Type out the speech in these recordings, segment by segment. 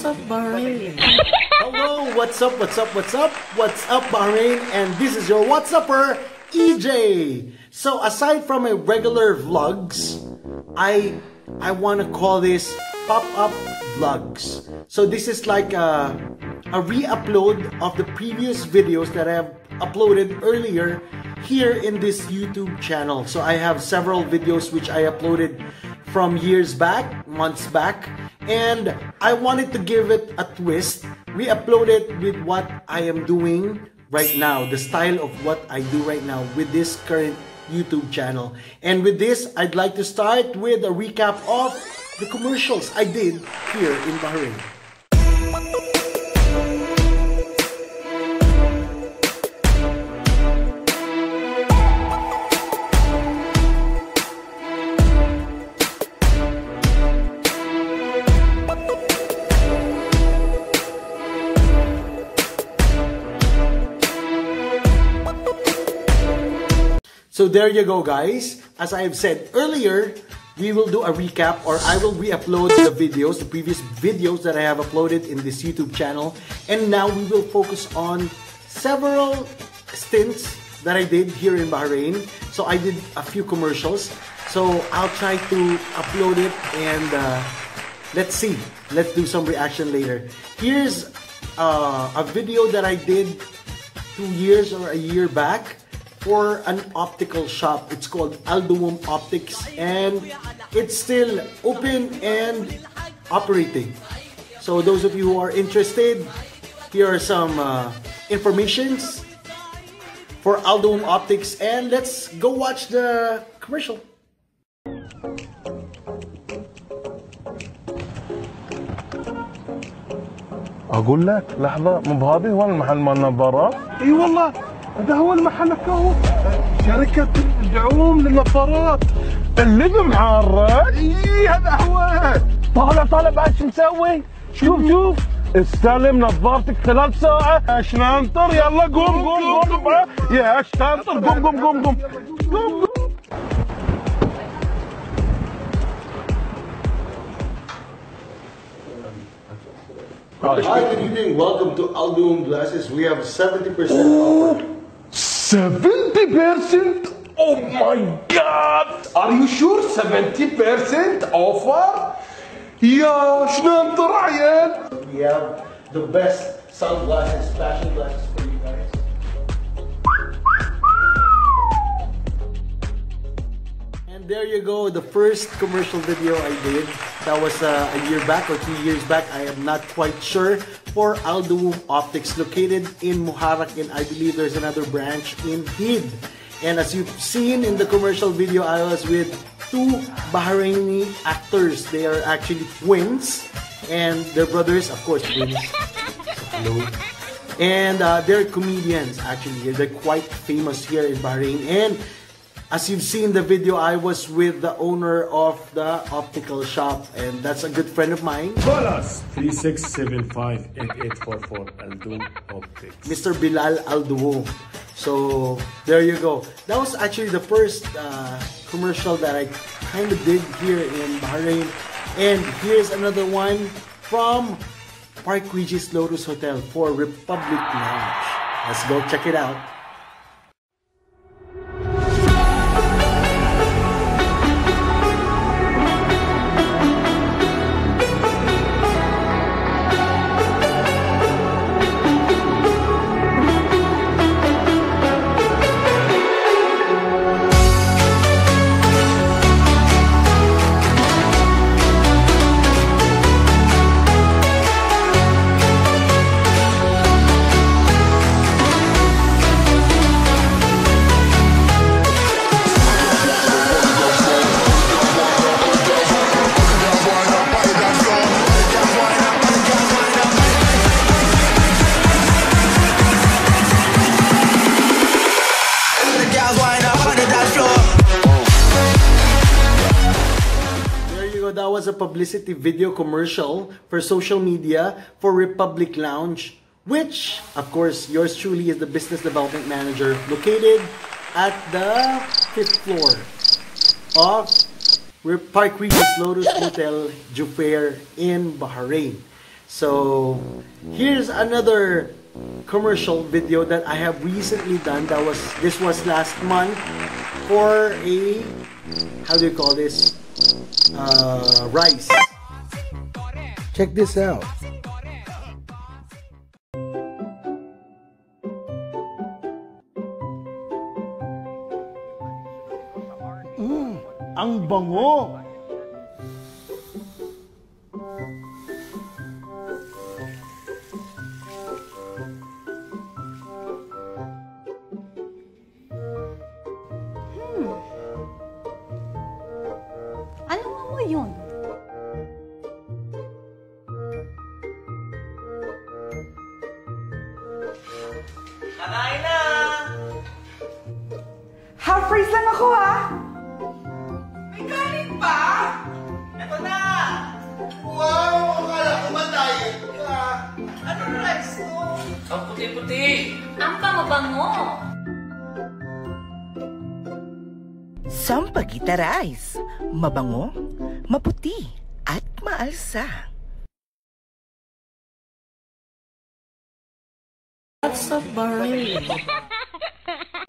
What's up, Bahrain? Hello, what's up, what's up, what's up? What's up, Bahrain? And this is your What's Upper, EJ. So aside from my regular vlogs, I I want to call this pop-up vlogs. So this is like a, a re-upload of the previous videos that I have uploaded earlier here in this YouTube channel. So I have several videos which I uploaded from years back, months back, and I wanted to give it a twist, We upload it with what I am doing right now, the style of what I do right now with this current YouTube channel. And with this, I'd like to start with a recap of the commercials I did here in Bahrain. So there you go guys. As I have said earlier, we will do a recap or I will re-upload the videos, the previous videos that I have uploaded in this YouTube channel. And now we will focus on several stints that I did here in Bahrain. So I did a few commercials. So I'll try to upload it and uh, let's see. Let's do some reaction later. Here's uh, a video that I did two years or a year back for an optical shop. It's called Al Duom Optics and it's still open and operating. So those of you who are interested, here are some uh, informations for Al Duom Optics and let's go watch the commercial. اقول لك لحظه مو بهذه هو المحل مال نظارات اي والله هذا هو المحل هو شركة دعوم للنظارات اللي بمعرة اي هذا هو. طالع طالع بعد شو مسوي؟ شوف شوف. استلم نظارتك خلال ساعة. إيش ننطر يلا قوم قوم قوم يا إيش تنطر قوم قوم قوم. قوم قوم. Hi, good evening. Welcome to Alduum Glasses. We have 70% offer. 70%? Oh my god! Are you sure 70% offer? يا شنو انطر عيال؟ We have the best sunglasses, fashion glasses for you guys. And there you go, the first commercial video I did. That was uh, a year back or two years back. I am not quite sure. For Al Duom Optics, located in Muharrak, and I believe there's another branch in Hidd. And as you've seen in the commercial video, I was with two Bahraini actors. They are actually twins, and their brothers, of course, twins. Hello. And uh, they're comedians, actually. They're quite famous here in Bahrain. And as you've seen the video, I was with the owner of the optical shop, and that's a good friend of mine, Call us 3675-8844 Al Duom Optics. Mr. Bilal Alduo. So there you go. That was actually the first uh, commercial that I kind of did here in Bahrain. And here's another one from Park Regis Lotus Hotel for Republiq Lounge. Let's go check it out. A publicity video commercial for social media for Republiq Lounge, which, of course, yours truly is the business development manager located at the fifth floor of Park Regis Lotus Hotel Jufair in Bahrain. So here's another commercial video that I have recently done. That was this was last month for a how do you call this? Uh, rice. Check this out. Mm, ang bango! Price lang ako ah! May kanin pa? Ito na! Wow! Akala ko ba diet ka? Ano rice to? Ang puti-puti. Ang bango-bango. Sampagita rice. Mabango, maputi, at maalsa.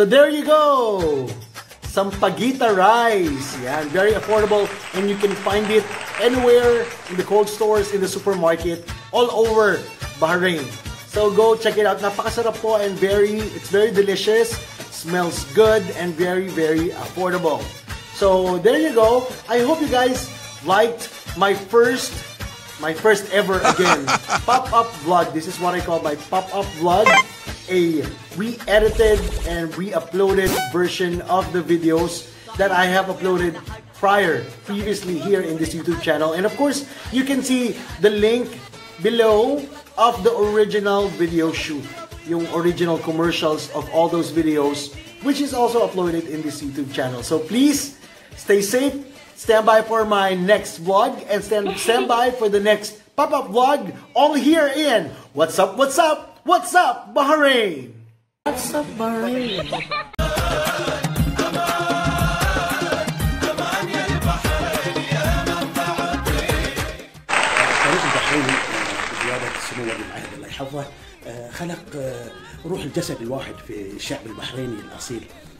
So there you go! Sampaguita rice. Yan, very affordable and you can find it anywhere in the cold stores, in the supermarket, all over Bahrain. So go check it out. Napakasarap po and very, it's very delicious, smells good and very, very affordable. So there you go. I hope you guys liked my first my first ever again pop-up vlog. This is what I call my pop-up vlog. A re-edited and re-uploaded version of the videos that I have uploaded prior, previously here in this YouTube channel. And of course, you can see the link below of the original video shoot. Yung original commercials of all those videos, which is also uploaded in this YouTube channel. So please, stay safe, stand by for my next vlog, and stand, stand by for the next pop-up vlog only here in What's Up, What's Up, What's Up, Bahrain! What's up, Bahrain? التاريخ البحريني بقيادة سمو ولي العهد الله يحفظه آه، خلق آه، روح الجسد الواحد في الشعب البحريني الأصيل آه،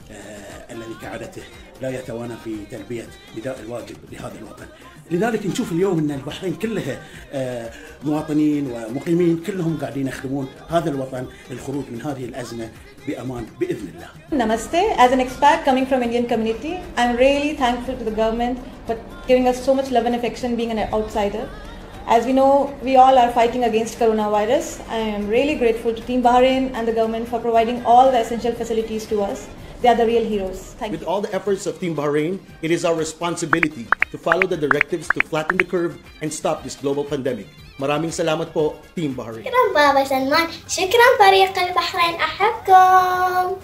الذي كعادته لا يتوانى في تلبية نداء الواجب لهذا الوطن لذلك نشوف اليوم أن البحرين كلها آه، مواطنين ومقيمين كلهم قاعدين يخدمون هذا الوطن للخروج من هذه الأزمة بأمان بإذن الله Namaste. As an expat coming from Indian community, I'm really thankful to the government for giving us so much love and affection being an outsider. As we know, we all are fighting against coronavirus. I am really grateful to Team Bahrain and the government for providing all the essential facilities to us. They are the real heroes. Thank With you. all the efforts of Team Bahrain, it is our responsibility to follow the directives to flatten the curve and stop this global pandemic. Maraming salamat po, Team Bahrain. شكرا بابا سلمان شكرا فريق البحرين أحبكم